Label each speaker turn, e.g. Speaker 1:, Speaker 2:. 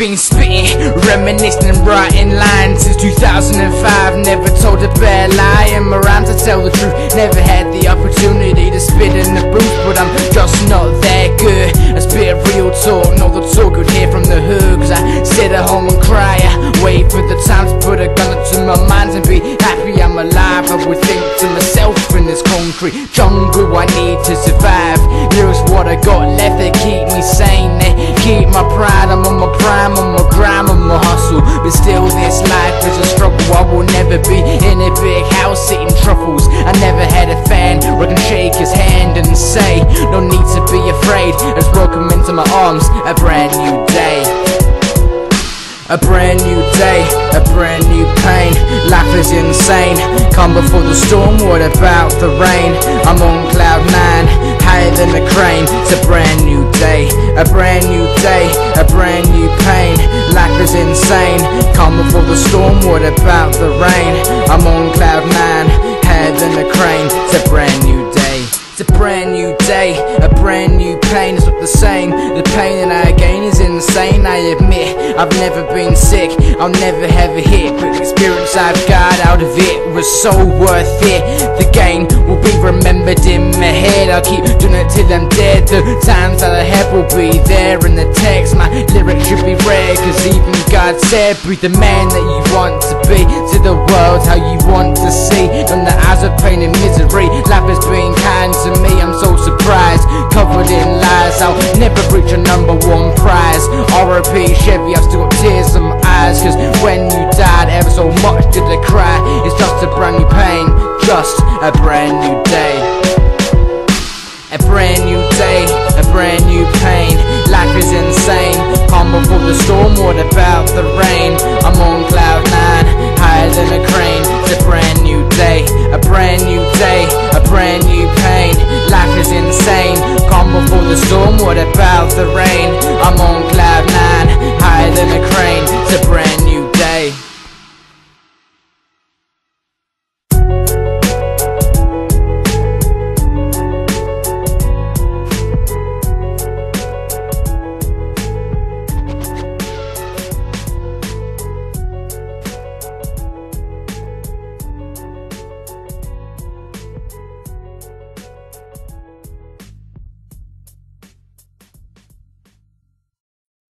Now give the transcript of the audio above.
Speaker 1: been spitting, reminiscing and writing lines since 2005. Never told a bad lie in my rhymes, I tell the truth. Never had the opportunity to spit in the booth, but I'm just not that good. I spit real talk, know the talk could hear from the hood. Cause I sit at home and cry. I wait for the time to put a gun to my mind and be happy I'm alive. I would think to myself in this concrete jungle I need to survive. Here's what I got left, they keep me sane. They keep my pride, I'm on my prime, I never had a fan where I can shake his hand and say, No need to be afraid. Let's welcome into my arms a brand new day. A brand new day, a brand new pain. Life is insane. Come before the storm, what about the rain? I'm on cloud nine, higher than a crane. It's a brand new day, a brand new day, a brand new pain. Life is insane. Come before the storm, what about the rain? I'm on cloud day, a brand new pain. is not the same. The pain that I gain is insane. I admit I've never been sick. I'll never have a hit, but the experience I've got out of it was so worth it. The gain will be remembered in my head. I'll keep doing it till I'm dead. The times that I have will be there in the text. My lyrics should be read, cause even God said, Be the man that you want to be. To the world, how you I'll never reach a number one prize. R.I.P. Chevy, I've still got tears in my eyes. Cause when you died, ever so much did I cry. It's just a brand new pain, just a brand new day. A brand new day, a brand new pain. The rain?